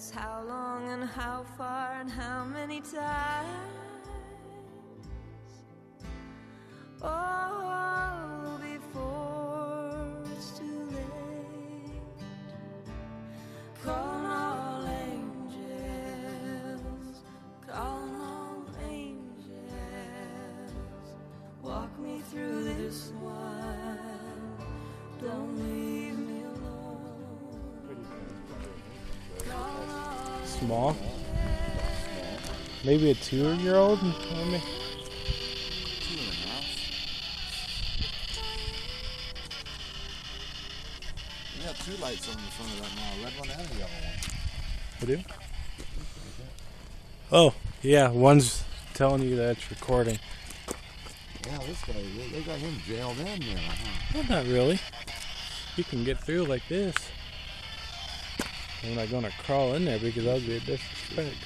Dance how long and how far and how many times? Oh, Small. Maybe a two-year-old. Maybe. Two and a half. You got two lights on the front of that now, a red one and a yellow one. I do. Oh, yeah. One's telling you that it's recording. Yeah, this guy, they, they got him jailed in there, huh? Well, not really. You can get through like this. I'm not gonna crawl in there because I'll be a disrespect.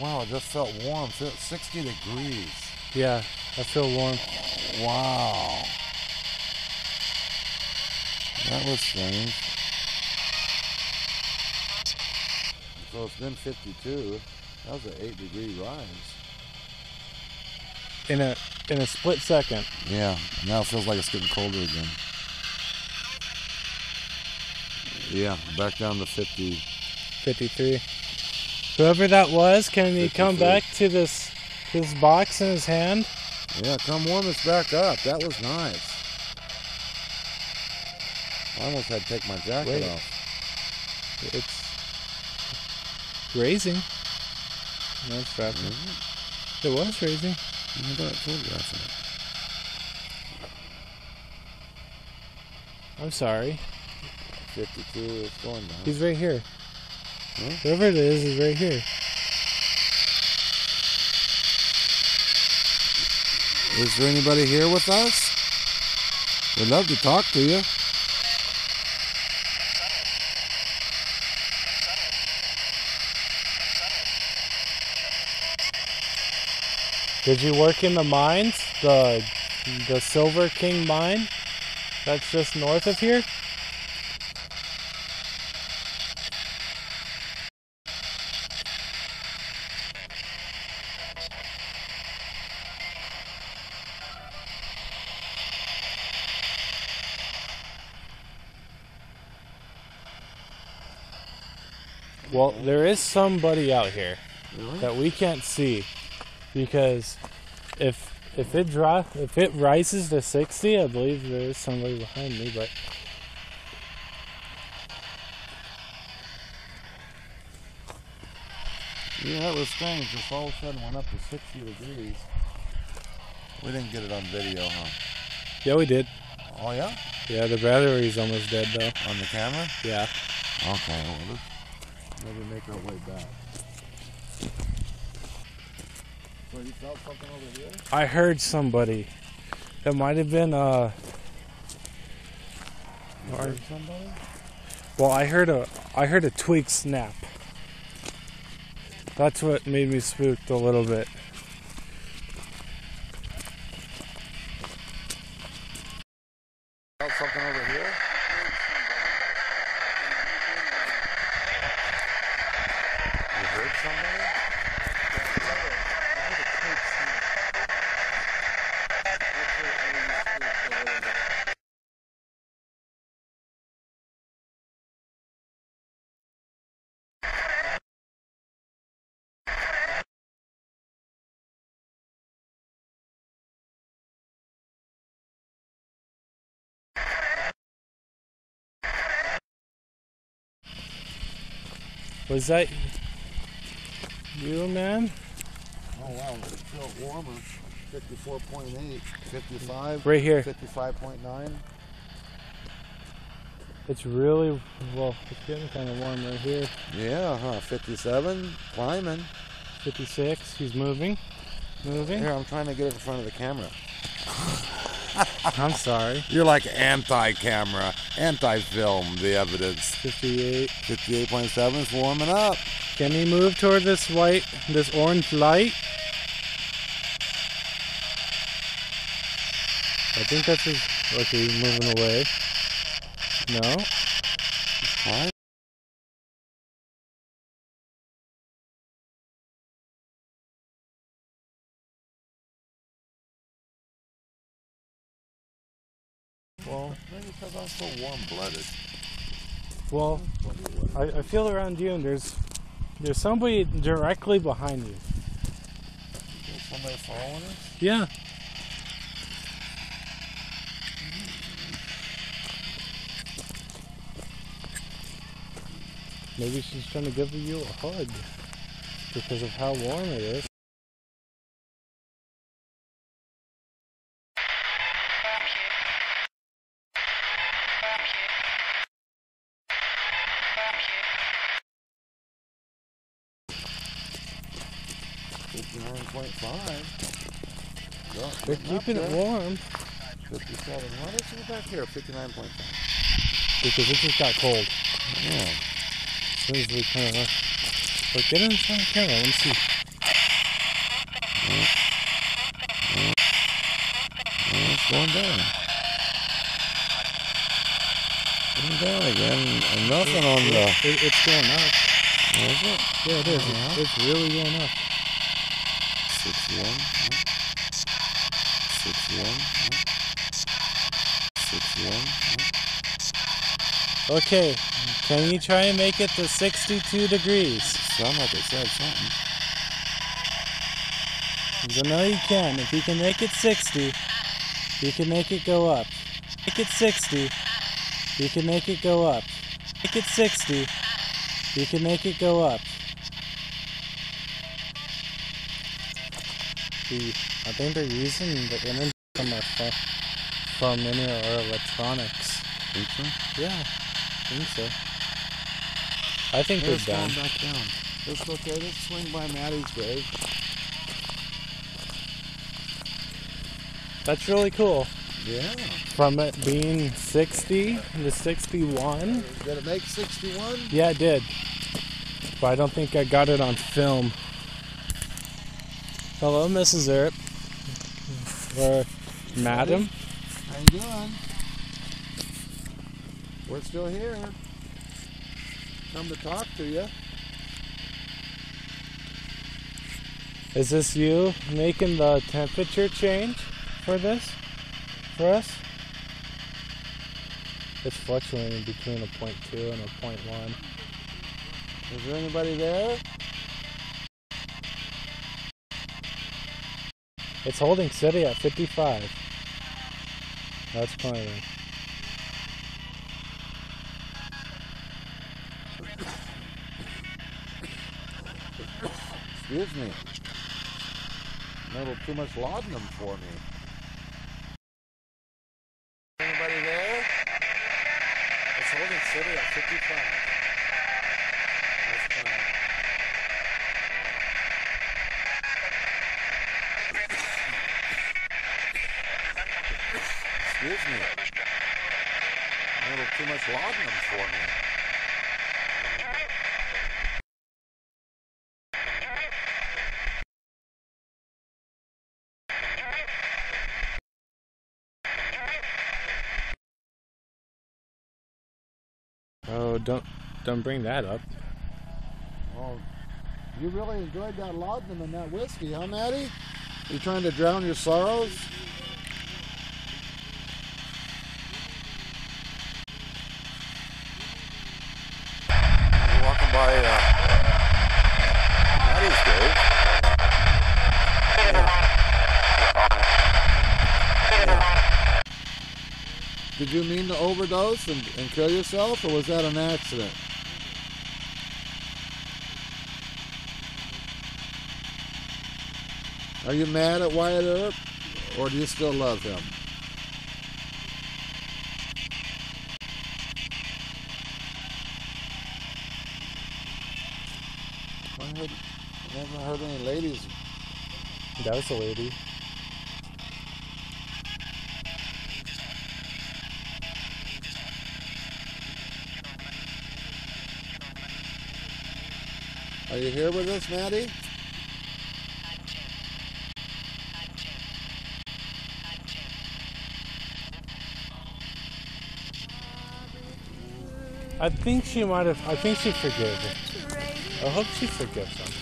Wow, it just felt warm. Felt 60 degrees. Yeah, I feel warm. Wow. That was strange. So it's been 52. That was an 8 degree rise. In a in a split second. Yeah, now it feels like it's getting colder again. Yeah, back down to 50. 53. Whoever that was, can he come back to this this box in his hand? Yeah, come warm us back up. That was nice. I almost had to take my jacket Wait. off. It's raising. No, it's dropping. Mhm. It was raising. I got a photograph of it. I'm sorry. 52 is going down. He's right here. Huh? Whoever it is is right here. Is there anybody here with us? We'd love to talk to you. Did you work in the mines? The the Silver King mine? That's just north of here? Well, there is somebody out here Really? that we can't see because if if it drop if it rises to 60 i believe there is somebody behind me but Yeah, that was strange. Just all of a sudden went up to 60 degrees. We didn't get it on video, huh? yeah we did Oh, yeah? yeah the battery's almost dead though On the camera? yeah Okay, well, maybe make our way back. So you felt something over here? i heard somebody it might have been uh You heard somebody? well i heard a i heard a twig snap that's what made me spooked a little bit Felt something over here? Was that you man Oh wow, it felt warmer. 54.8, 55, right here 55.9. it's really well it's getting kind of warm right here Yeah, huh? 57, climbing. 56 he's moving moving Here, I'm trying to get it in front of the camera. i'm sorry You're like anti-camera, anti-film. The evidence. 58 58.7 is warming up. Can he move toward this white, this orange light? I think that's his. Okay, he's moving away. No? Well, maybe because I'm so warm-blooded. Well, I, I feel around you, and there's there's somebody directly behind you. Somebody following us? Yeah. Maybe she's trying to give you a hug because of how warm it is. Fifty-nine point five. They're keeping it warm Fifty-seven. Why did you go back here? Fifty-nine point five. because it just got cold. Yeah. As soon as we turn it on. But get in front of the camera. Let me see. It's going down. Going down again. And nothing on the. It, it's going up. Oh, is it? Yeah, it is. Yeah. It's, it's really going up. Sixty-one. Sixty-one. Sixty-one. Okay, can you try and make it to 62 degrees? Sound like it said something. 'Cause I know you can. If you can make it 60, you can make it go up. Make it 60, you can make it go up. Make it 60, you can make it go up. The, I think they're using the energy from our phone, from any of our electronics. Think so? Yeah, I think so. I think they're go done. back down. Let's look at it. Swing by Mattie's grave. That's really cool. Yeah. From it being 60 to 61. Did it make 61? Yeah, it did. But I don't think I got it on film. Hello, Mrs. Earp. Or Madam. How you doing? We're still here. Come to talk to you. Is this you making the temperature change for this? For us? It's fluctuating between a point two and a point one. Is there anybody there? It's holding steady at 55. That's climbing. Excuse me. A little too much laudanum for me. Anybody there? It's holding steady at 55. Excuse me. A little too much laudanum for me. Oh, don't don't bring that up. Oh, you really enjoyed that laudanum and that whiskey, huh, Mattie? You trying to drown your sorrows? Did you mean to overdose and, and kill yourself, or was that an accident? Are you mad at Wyatt Earp, or do you still love him? I never heard any ladies. That was a lady. Are you here with us, Mattie? I think she might have. I think she forgave him. I hope she forgives him.